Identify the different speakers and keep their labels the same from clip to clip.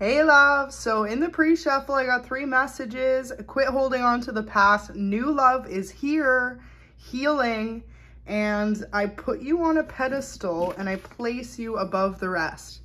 Speaker 1: Hey love, so in the pre-shuffle, I got three messages. Quit holding on to the past. New love is here, healing, and I put you on a pedestal and I place you above the rest.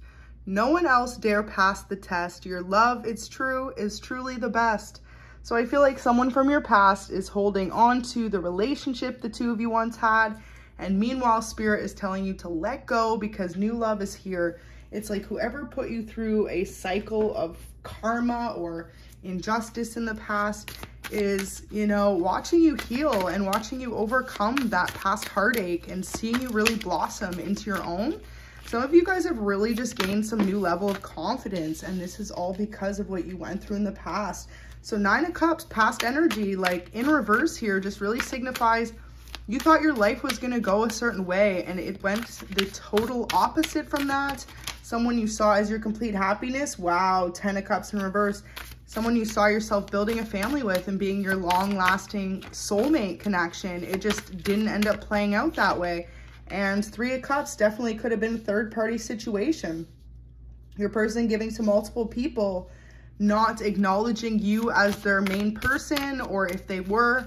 Speaker 1: No one else dare pass the test. Your love, it's true, is truly the best. So I feel like someone from your past is holding on to the relationship the two of you once had. And meanwhile, spirit is telling you to let go because new love is here it's like whoever put you through a cycle of karma or injustice in the past is, you know, watching you heal and watching you overcome that past heartache and seeing you really blossom into your own. Some of you guys have really just gained some new level of confidence and this is all because of what you went through in the past. So nine of cups, past energy, like in reverse here, just really signifies you thought your life was going to go a certain way and it went the total opposite from that someone you saw as your complete happiness. Wow, 10 of cups in reverse. Someone you saw yourself building a family with and being your long-lasting soulmate connection. It just didn't end up playing out that way. And three of cups definitely could have been a third-party situation. Your person giving to multiple people, not acknowledging you as their main person, or if they were,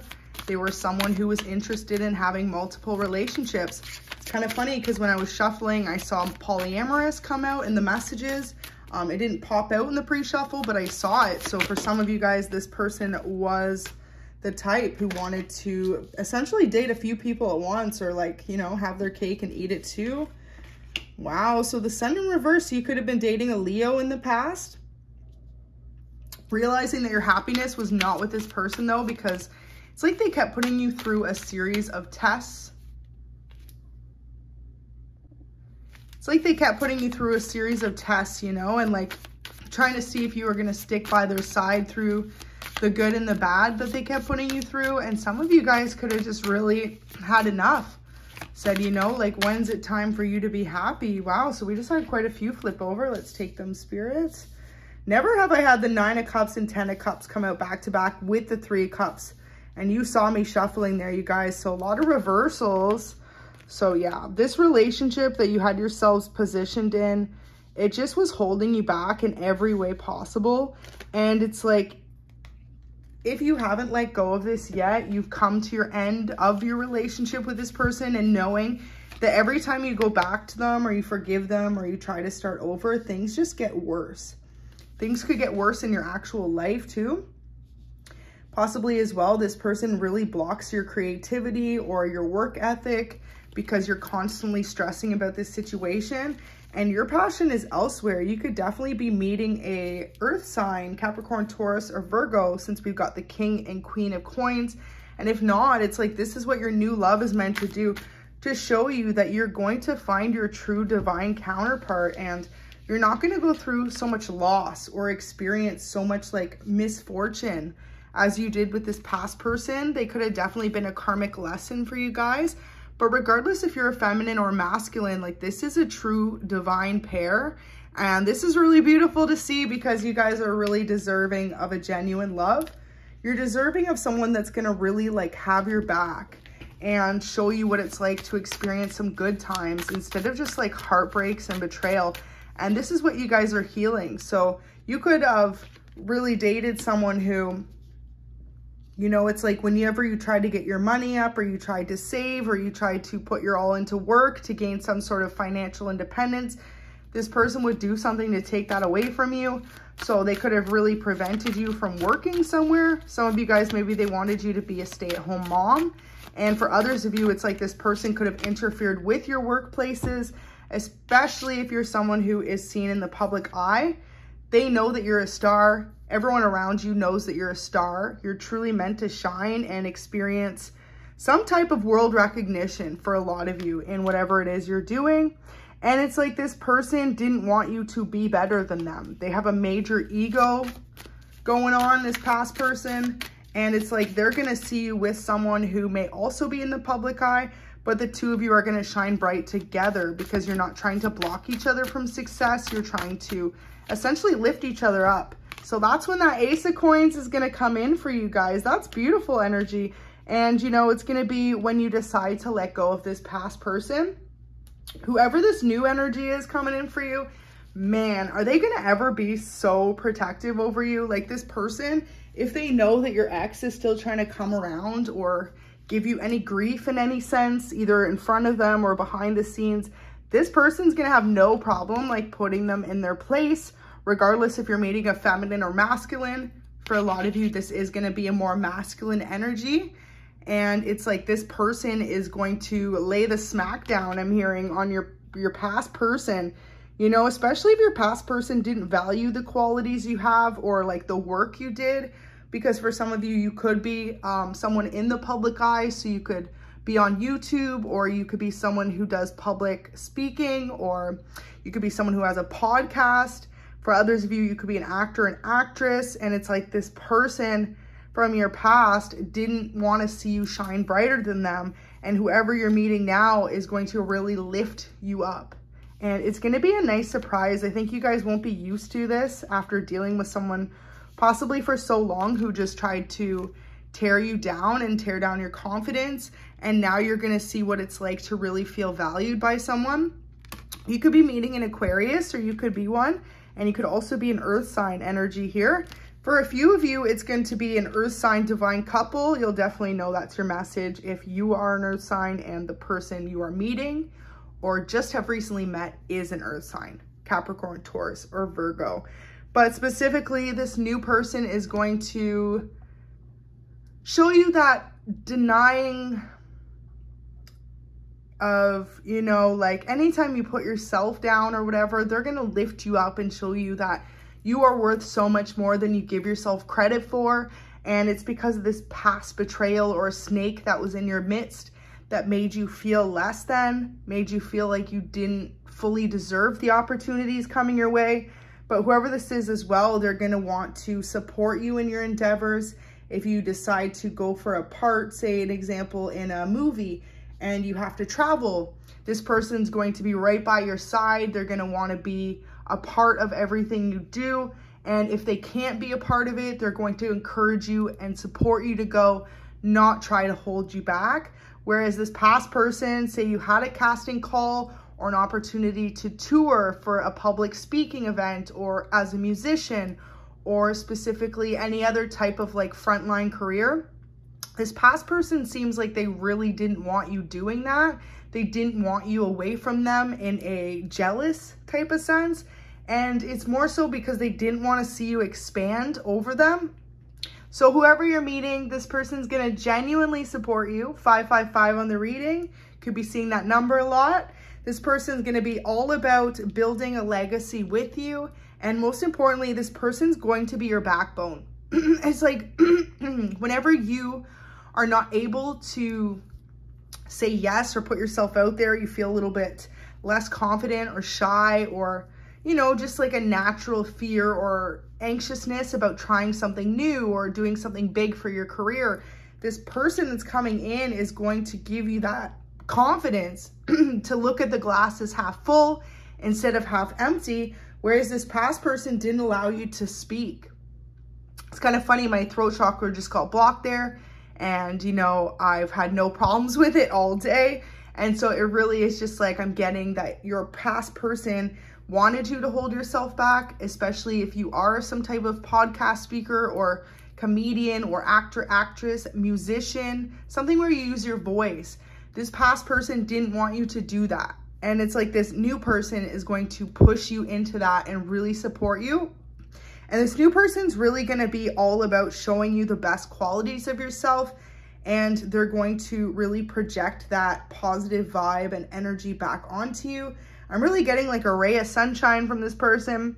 Speaker 1: they were someone who was interested in having multiple relationships It's kind of funny because when I was shuffling, I saw polyamorous come out in the messages. Um, it didn't pop out in the pre-shuffle, but I saw it. So for some of you guys, this person was the type who wanted to essentially date a few people at once or like, you know, have their cake and eat it too. Wow. So the sun in reverse, you could have been dating a Leo in the past. Realizing that your happiness was not with this person though, because it's like they kept putting you through a series of tests it's like they kept putting you through a series of tests, you know, and like trying to see if you were going to stick by their side through the good and the bad that they kept putting you through. And some of you guys could have just really had enough. Said, you know, like, when's it time for you to be happy? Wow, so we just had quite a few flip over. Let's take them spirits. Never have I had the nine of cups and 10 of cups come out back to back with the three of cups. And you saw me shuffling there, you guys. So a lot of reversals. So yeah, this relationship that you had yourselves positioned in, it just was holding you back in every way possible. And it's like, if you haven't let go of this yet, you've come to your end of your relationship with this person and knowing that every time you go back to them or you forgive them or you try to start over, things just get worse. Things could get worse in your actual life too. Possibly as well, this person really blocks your creativity or your work ethic because you're constantly stressing about this situation and your passion is elsewhere. You could definitely be meeting a earth sign, Capricorn, Taurus, or Virgo, since we've got the king and queen of coins. And if not, it's like this is what your new love is meant to do, to show you that you're going to find your true divine counterpart and you're not going to go through so much loss or experience so much like misfortune as you did with this past person. They could have definitely been a karmic lesson for you guys. But regardless if you're a feminine or masculine, like this is a true divine pair. And this is really beautiful to see because you guys are really deserving of a genuine love. You're deserving of someone that's going to really like have your back and show you what it's like to experience some good times instead of just like heartbreaks and betrayal. And this is what you guys are healing. So you could have really dated someone who you know, it's like whenever you try to get your money up or you try to save or you try to put your all into work to gain some sort of financial independence, this person would do something to take that away from you. So they could have really prevented you from working somewhere. Some of you guys, maybe they wanted you to be a stay-at-home mom. And for others of you, it's like this person could have interfered with your workplaces, especially if you're someone who is seen in the public eye. They know that you're a star. Everyone around you knows that you're a star. You're truly meant to shine and experience some type of world recognition for a lot of you in whatever it is you're doing. And it's like this person didn't want you to be better than them. They have a major ego going on, this past person. And it's like they're going to see you with someone who may also be in the public eye, but the two of you are going to shine bright together because you're not trying to block each other from success. You're trying to essentially lift each other up. So that's when that ace of coins is going to come in for you guys. That's beautiful energy. And, you know, it's going to be when you decide to let go of this past person. Whoever this new energy is coming in for you, man, are they going to ever be so protective over you? Like this person, if they know that your ex is still trying to come around or give you any grief in any sense, either in front of them or behind the scenes, this person's to have no problem like putting them in their place, regardless if you're meeting a feminine or masculine. For a lot of you, this is to be a more masculine energy. And it's like this person is going to lay the smack down, I'm hearing, on your, your past person you know, especially if your past person didn't value the qualities you have or like the work you did, because for some of you, you could be um, someone in the public eye, so you could be on YouTube or you could be someone who does public speaking or you could be someone who has a podcast. For others of you, you could be an actor and actress and it's like this person from your past didn't want to see you shine brighter than them and whoever you're meeting now is going to really lift you up and it's going to be a nice surprise. I think you guys won't be used to this after dealing with someone possibly for so long who just tried to tear you down and tear down your confidence. And now you're going to see what it's like to really feel valued by someone. You could be meeting an Aquarius or you could be one. And you could also be an earth sign energy here. For a few of you, it's going to be an earth sign divine couple. You'll definitely know that's your message if you are an earth sign and the person you are meeting or just have recently met is an earth sign, Capricorn, Taurus, or Virgo. But specifically, this new person is going to show you that denying of, you know, like anytime you put yourself down or whatever, they're going to lift you up and show you that you are worth so much more than you give yourself credit for. And it's because of this past betrayal or a snake that was in your midst that made you feel less than, made you feel like you didn't fully deserve the opportunities coming your way. But whoever this is as well, they're going to want to support you in your endeavors. If you decide to go for a part, say an example in a movie, and you have to travel, this person's going to be right by your side. They're going to want to be a part of everything you do. And if they can't be a part of it, they're going to encourage you and support you to go, not try to hold you back. Whereas this past person, say you had a casting call or an opportunity to tour for a public speaking event or as a musician or specifically any other type of like frontline career, this past person seems like they really didn't want you doing that. They didn't want you away from them in a jealous type of sense. And it's more so because they didn't want to see you expand over them so whoever you're meeting, this person's going to genuinely support you. 555 on the reading. Could be seeing that number a lot. This person's going to be all about building a legacy with you. And most importantly, this person's going to be your backbone. it's like whenever you are not able to say yes or put yourself out there, you feel a little bit less confident or shy or you know, just like a natural fear or anxiousness about trying something new or doing something big for your career, this person that's coming in is going to give you that confidence to look at the glass as half full instead of half empty, whereas this past person didn't allow you to speak. It's kind of funny, my throat chakra just got blocked there and, you know, I've had no problems with it all day. And so it really is just like I'm getting that your past person wanted you to hold yourself back, especially if you are some type of podcast speaker or comedian or actor, actress, musician, something where you use your voice. This past person didn't want you to do that. And it's like this new person is going to push you into that and really support you. And this new person's really going to be all about showing you the best qualities of yourself. And they're going to really project that positive vibe and energy back onto you I'm really getting like a ray of sunshine from this person.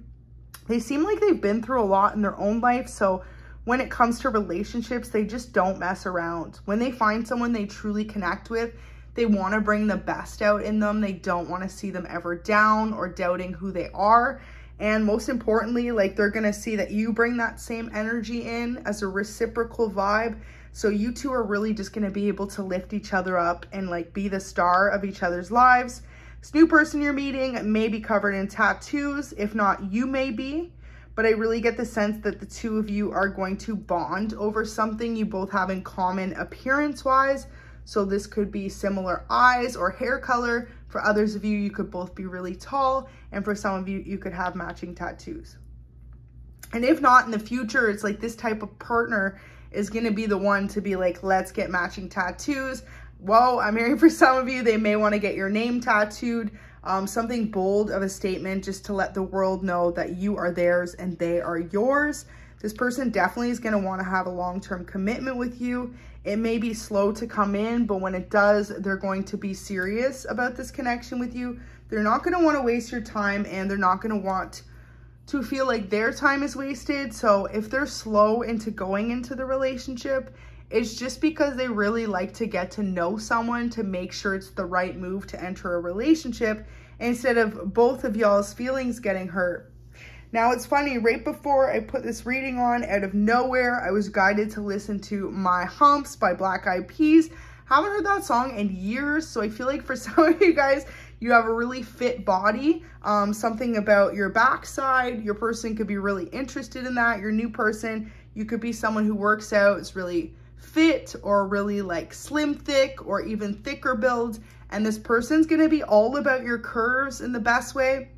Speaker 1: They seem like they've been through a lot in their own life. So when it comes to relationships, they just don't mess around. When they find someone they truly connect with, they want to bring the best out in them. They don't want to see them ever down or doubting who they are. And most importantly, like they're going to see that you bring that same energy in as a reciprocal vibe. So you two are really just going to be able to lift each other up and like be the star of each other's lives. This new person you're meeting may be covered in tattoos. If not, you may be. But I really get the sense that the two of you are going to bond over something you both have in common appearance-wise. So this could be similar eyes or hair color. For others of you, you could both be really tall. And for some of you, you could have matching tattoos. And if not in the future, it's like this type of partner is going to be the one to be like, let's get matching tattoos. Whoa, I'm hearing for some of you, they may want to get your name tattooed. Um, something bold of a statement just to let the world know that you are theirs and they are yours. This person definitely is going to want to have a long-term commitment with you. It may be slow to come in, but when it does, they're going to be serious about this connection with you. They're not going to want to waste your time and they're not going to want to feel like their time is wasted. So if they're slow into going into the relationship, it's just because they really like to get to know someone to make sure it's the right move to enter a relationship instead of both of y'all's feelings getting hurt. Now it's funny, right before I put this reading on, out of nowhere, I was guided to listen to My Humps by Black Eyed Peas. Haven't heard that song in years, so I feel like for some of you guys, you have a really fit body, um, something about your backside. Your person could be really interested in that. Your new person, you could be someone who works out, is really fit or really like slim thick or even thicker build. And this person's gonna be all about your curves in the best way.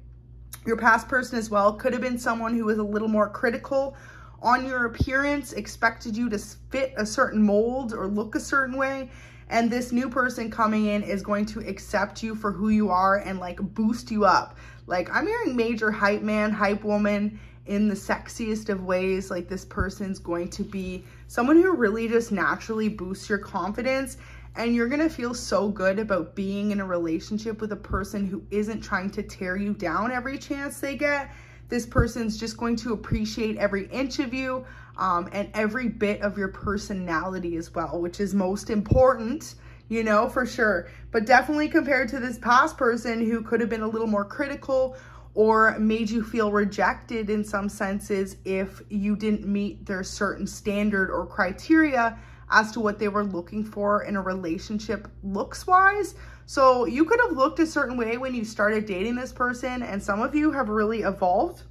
Speaker 1: Your past person as well could have been someone who was a little more critical on your appearance, expected you to fit a certain mold or look a certain way. And this new person coming in is going to accept you for who you are and like boost you up. Like I'm hearing major hype man, hype woman in the sexiest of ways. Like this person's going to be someone who really just naturally boosts your confidence and you're gonna feel so good about being in a relationship with a person who isn't trying to tear you down every chance they get. This person's just going to appreciate every inch of you um, and every bit of your personality as well, which is most important, you know, for sure. But definitely compared to this past person who could have been a little more critical or made you feel rejected in some senses if you didn't meet their certain standard or criteria as to what they were looking for in a relationship looks wise. So you could have looked a certain way when you started dating this person and some of you have really evolved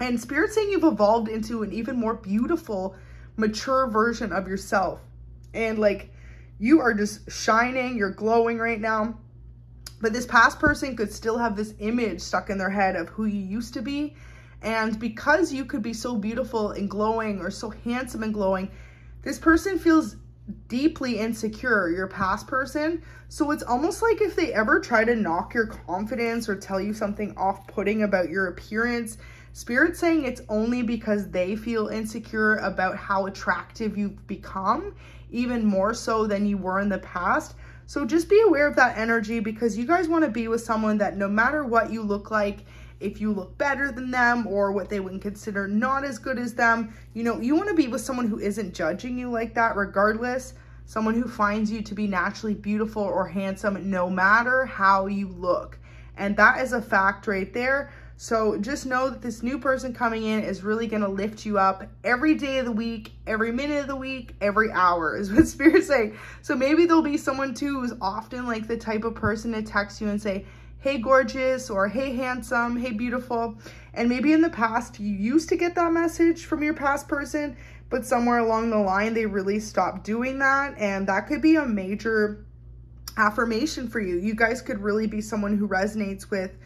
Speaker 1: and Spirit saying you've evolved into an even more beautiful, mature version of yourself. And like, you are just shining, you're glowing right now. But this past person could still have this image stuck in their head of who you used to be. And because you could be so beautiful and glowing or so handsome and glowing, this person feels deeply insecure, your past person. So it's almost like if they ever try to knock your confidence or tell you something off-putting about your appearance, Spirit saying it's only because they feel insecure about how attractive you've become, even more so than you were in the past. So just be aware of that energy because you guys want to be with someone that no matter what you look like, if you look better than them or what they would consider not as good as them, you know, you want to be with someone who isn't judging you like that regardless. Someone who finds you to be naturally beautiful or handsome no matter how you look. And that is a fact right there. So just know that this new person coming in is really going to lift you up every day of the week, every minute of the week, every hour is what Spirit's saying. So maybe there'll be someone too who's often like the type of person to text you and say, hey gorgeous or hey handsome, hey beautiful. And maybe in the past you used to get that message from your past person, but somewhere along the line they really stopped doing that. And that could be a major affirmation for you. You guys could really be someone who resonates with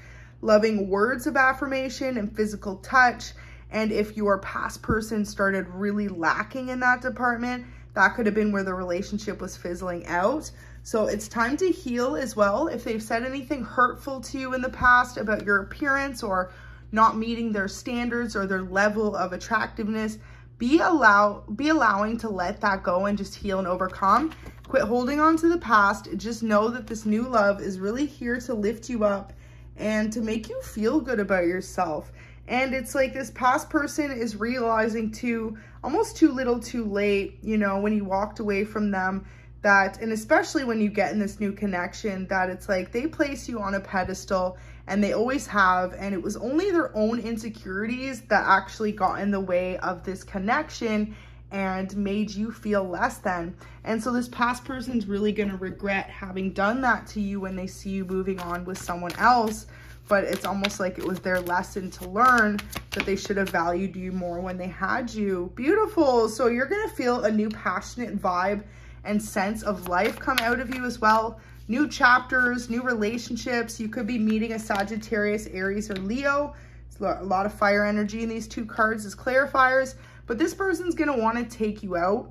Speaker 1: loving words of affirmation and physical touch. And if your past person started really lacking in that department, that could have been where the relationship was fizzling out. So it's time to heal as well. If they've said anything hurtful to you in the past about your appearance or not meeting their standards or their level of attractiveness, be allow be allowing to let that go and just heal and overcome. Quit holding on to the past. Just know that this new love is really here to lift you up and to make you feel good about yourself. And it's like this past person is realizing too, almost too little too late, you know, when you walked away from them that, and especially when you get in this new connection, that it's like they place you on a pedestal and they always have. And it was only their own insecurities that actually got in the way of this connection and made you feel less than. And so this past person's really gonna regret having done that to you when they see you moving on with someone else, but it's almost like it was their lesson to learn that they should have valued you more when they had you. Beautiful. So you're gonna feel a new passionate vibe and sense of life come out of you as well. New chapters, new relationships. You could be meeting a Sagittarius, Aries, or Leo. a lot of fire energy in these two cards as clarifiers. But this person's going to want to take you out.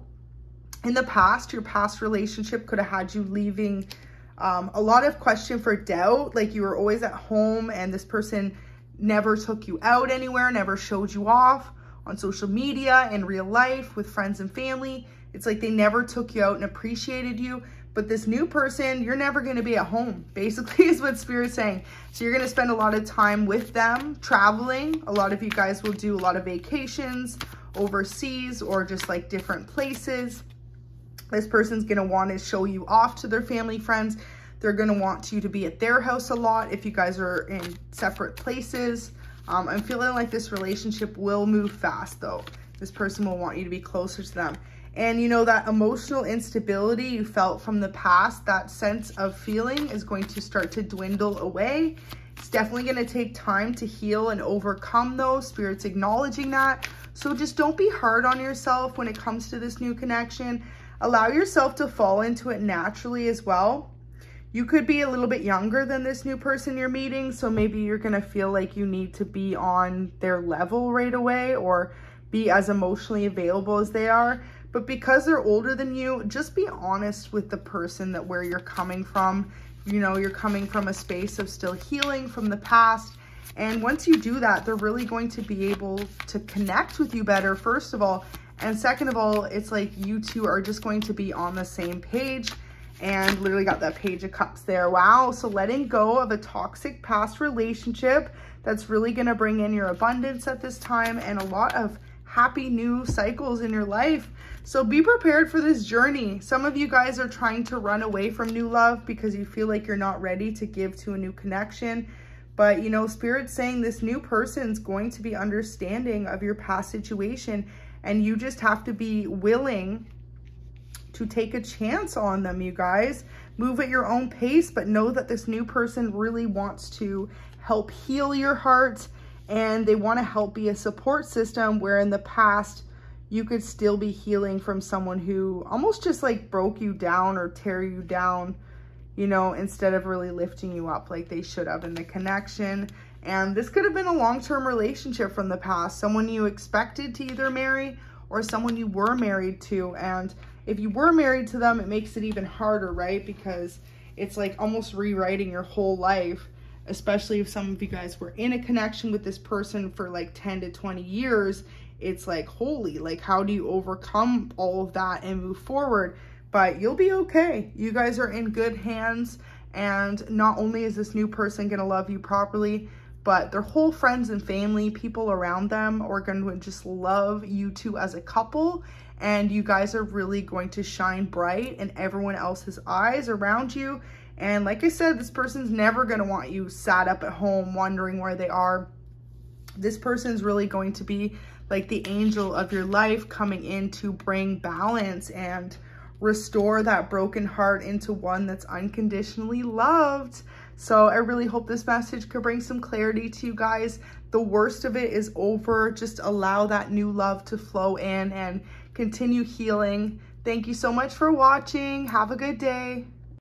Speaker 1: In the past, your past relationship could have had you leaving um, a lot of question for doubt. Like you were always at home and this person never took you out anywhere, never showed you off on social media, in real life, with friends and family. It's like they never took you out and appreciated you. But this new person, you're never going to be at home, basically is what Spirit's saying. So you're going to spend a lot of time with them, traveling. A lot of you guys will do a lot of vacations overseas or just like different places. This person's going to want to show you off to their family, friends. They're going to want you to be at their house a lot if you guys are in separate places. Um, I'm feeling like this relationship will move fast though. This person will want you to be closer to them. And you know, that emotional instability you felt from the past, that sense of feeling is going to start to dwindle away. It's definitely going to take time to heal and overcome those. Spirit's acknowledging that. So just don't be hard on yourself when it comes to this new connection. Allow yourself to fall into it naturally as well. You could be a little bit younger than this new person you're meeting, so maybe you're going to feel like you need to be on their level right away or be as emotionally available as they are. But because they're older than you, just be honest with the person that where you're coming from. You know, you're coming from a space of still healing from the past. And once you do that, they're really going to be able to connect with you better, first of all. And second of all, it's like you two are just going to be on the same page and literally got that page of cups there. Wow, so letting go of a toxic past relationship that's really gonna bring in your abundance at this time and a lot of happy new cycles in your life. So be prepared for this journey. Some of you guys are trying to run away from new love because you feel like you're not ready to give to a new connection. But, you know, Spirit's saying this new person's going to be understanding of your past situation and you just have to be willing to take a chance on them, you guys. Move at your own pace, but know that this new person really wants to help heal your heart and they want to help be a support system where in the past you could still be healing from someone who almost just like broke you down or tear you down, you know, instead of really lifting you up like they should have in the connection. And this could have been a long-term relationship from the past, someone you expected to either marry or someone you were married to. And if you were married to them, it makes it even harder, right? Because it's like almost rewriting your whole life, especially if some of you guys were in a connection with this person for like 10 to 20 years. It's like, holy, like, how do you overcome all of that and move forward? But you'll be okay. You guys are in good hands. And not only is this new person going to love you properly, but their whole friends and family, people around them are going to just love you two as a couple. And you guys are really going to shine bright in everyone else's eyes around you. And like I said, this person's never going to want you sat up at home wondering where they are. This person's really going to be like the angel of your life coming in to bring balance and restore that broken heart into one that's unconditionally loved. So I really hope this message could bring some clarity to you guys. The worst of it is over. Just allow that new love to flow in and continue healing. Thank you so much for watching. Have a good day.